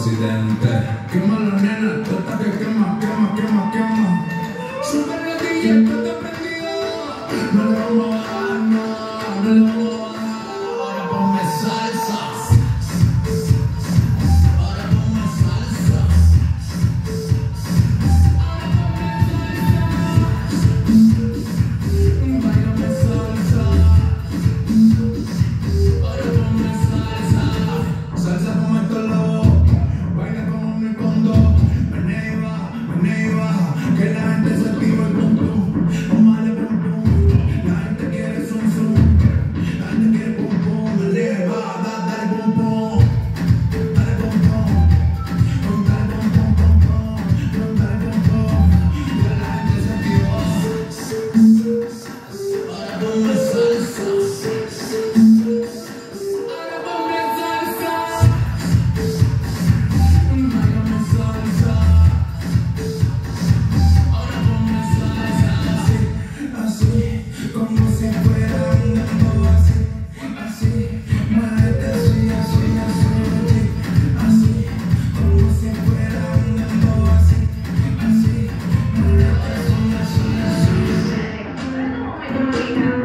presidente. Quema la nena, hasta que quema, quema, quema, quema. Marina.